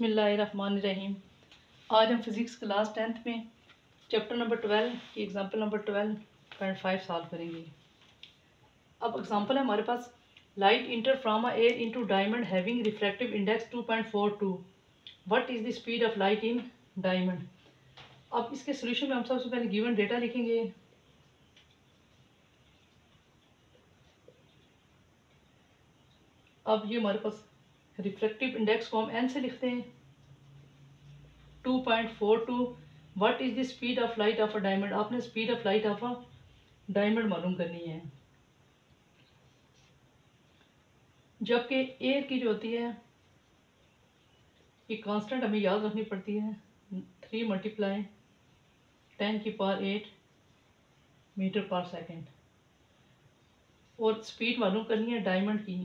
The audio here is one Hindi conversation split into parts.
बसमीम आज हम फिज़िक्स क्लास टेंथ में चैप्टर नंबर ट्वेल्व की example number twelve point five solve करेंगे। अब एग्ज़ाम्पल है हमारे पास light enter from a air into diamond having refractive index two point four two. What is the speed of light in diamond अब इसके सोल्यूशन में हम सबसे पहले गिवन डेटा लिखेंगे। अब ये हमारे पास रिफ्लेक्टिव इंडेक्स को हम एन से लिखते हैं। Two point four two what is the speed of light of a diamond आपने speed of light of a diamond मालूम करनी है। जबकि एयर की जो होती है, ये कांस्टेंट हमें याद रखनी पड़ती है। थ्री मल्टीप्लाई टेन की पावर एट मीटर पर सेकेंड और स्पीड मालूम करनी है डायमंड की।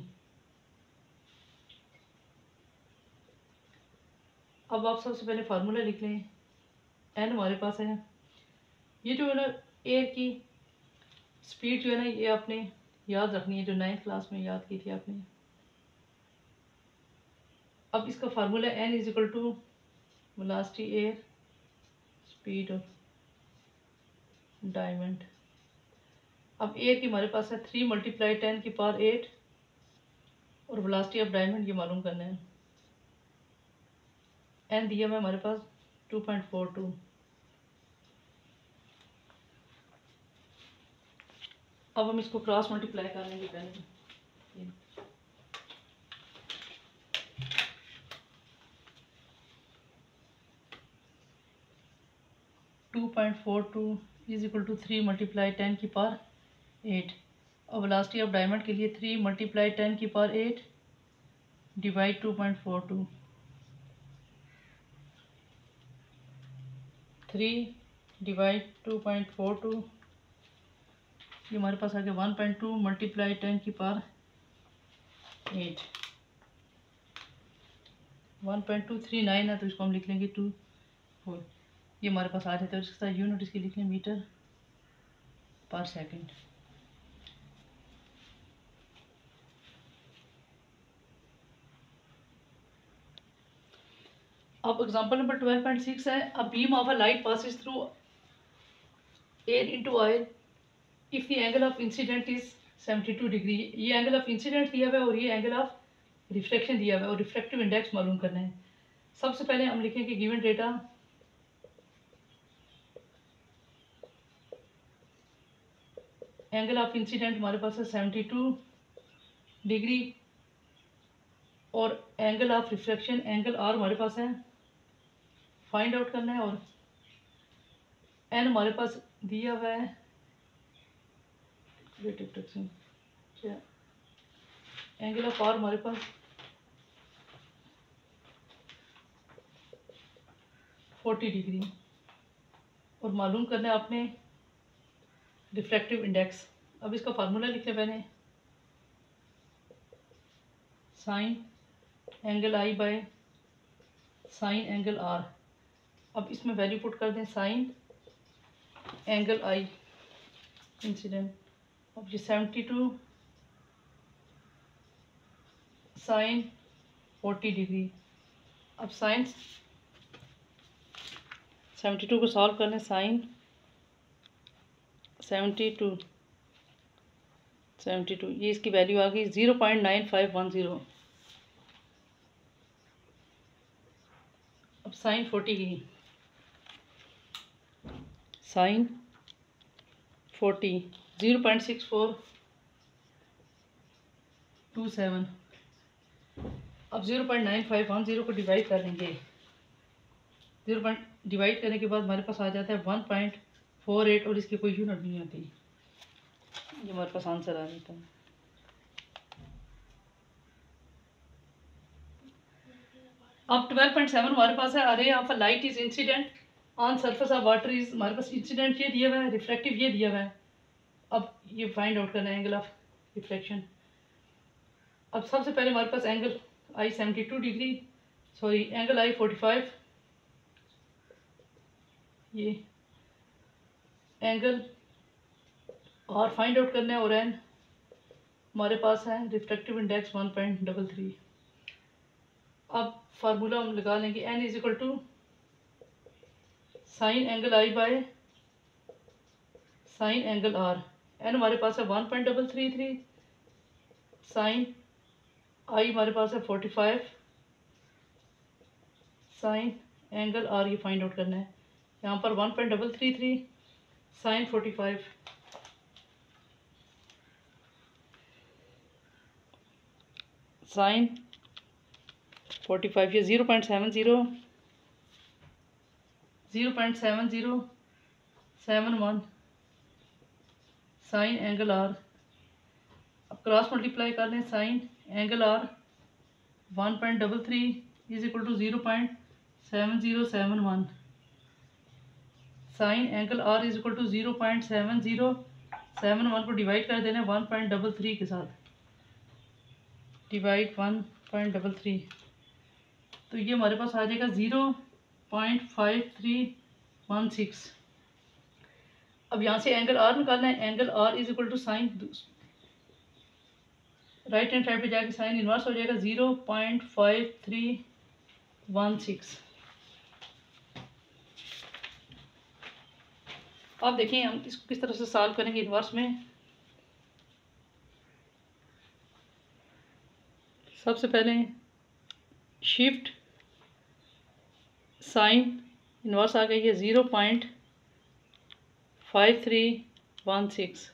अब आप सबसे पहले फार्मूला लिख लें। एन हमारे पास है। ये जो है ना एयर की स्पीड जो है ना, ये आपने याद रखनी है, जो नाइन्थ क्लास में याद की थी आपने। अब इसका formula n is equal to velocity air speed of diamond अब एयर की हमारे पास है थ्री मल्टीप्लाई टेन की पावर एट और वेलोसिटी ऑफ़ डायमंड ये मालूम करना है। एन दिया हुआ हमारे पास टू पॉइंट फोर टू अब हम इसको क्रॉस मल्टीप्लाई कर लेंगे पहले। Two point four two is equal to three multiply ten की पार एट और वेलोसिटी ऑफ़ डायमंड के लिए थ्री मल्टीप्लाई टेन की power eight divide two point four two three divide two point four two ये हमारे पास आ गया one point two multiply ten की power eight one point two three nine है तो इसको हम लिख लेंगे टू फोर ये हमारे पास आ जाता है इसके साथ यूनिट इसकी लिख लें मीटर पर सेकेंड अब example number twelve point six है a beam of a light passes through air into oil if the angle of incidence is seventy two degree ये एंगल ऑफ़ इंसिडेंट दिया हुआ है और ये एंगल ऑफ़ रिफ्लेक्शन दिया हुआ है और रिफ्लेक्टिव इंडेक्स मालूम करना है। सबसे पहले हम लिखेंगे given data angle of incidence हमारे पास है सेवेंटी टू डिग्री और angle of reflection angle r हमारे पास है। फाइंड आउट करना है और एन हमारे पास दिया हुआ है। एंगल ऑफ़ आर हमारे पास। फोर्टी डिग्री और मालूम करना है आपने रिफ्लेक्टिव इंडेक्स अब इसका फार्मूला लिखने मैंने। Sine angle i by sine angle r अब इसमें वैल्यू पुट कर दें साइन एंगल आई इंसिडेंट अब ये seventy two sine forty degree अब साइन सेवेंटी टू को सॉल्व कर लें sine seventy two seventy two ये इसकी वैल्यू आ गई zero point nine five one zero अब साइन फोर्टी की sine forty, zero point six four, two seven. अब zero point nine five one zero को डिवाइड कर देंगे ज़ीरो पॉइंट डिवाइड करने के बाद हमारे पास आ जाता है वन पॉइंट फोर एट और इसकी कोई यूनिट नहीं आती। ये हमारे पास आंसर आ जाता है। अब ट्वेल्व पॉइंट सेवन हमारे पास है। A ray of a light is incident on surface of water is हमारे पास इंसिडेंट ये दिया हुआ है रिफ्लेक्टिव ये दिया हुआ है। अब ये फाइंड आउट करना है एंगल ऑफ़ रिफ्लेक्शन अब सबसे पहले हमारे पास angle i seventy two degree sorry angle i forty five ये एंगल और फाइंड आउट करना है और एन हमारे पास है reflective index one point double three अब फार्मूला हम लगा लेंगे n is equal to sine angle i by sine angle r n हमारे पास है one point double three three sine i हमारे पास है forty five sine angle r ये फाइंड आउट करना है। यहाँ पर one point double three three sine forty five sine forty five ये zero point seven zero zero point seven zero seven one sine angle r अब क्रॉस मल्टीप्लाई कर लें sine angle r one point double three is equal to zero point seven zero seven one sine angle r is equal to zero point seven zero seven one को डिवाइड कर देना वन पॉइंट डबल थ्री के साथ. Divide one point double three तो ये हमारे पास आ जाएगा zero point five three one six अब यहाँ से एंगल आर निकालना है। Angle r is equal to sine right hand side पे जाके साइन इन्वर्स हो जाएगा zero point five three one six अब देखिए हम इसको किस तरह से सॉल्व करेंगे इन्वर्स में। सबसे पहले शिफ्ट साइन इन्वर्स आ गई है zero point five three one six.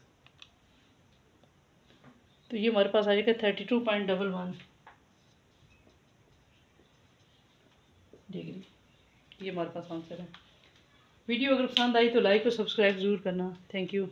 तो ये हमारे पास आ जाएगा thirty two point double one. Degree. ये हमारे पास आंसर है। वीडियो अगर पसंद आई तो लाइक और सब्सक्राइब ज़रूर करना। Thank you.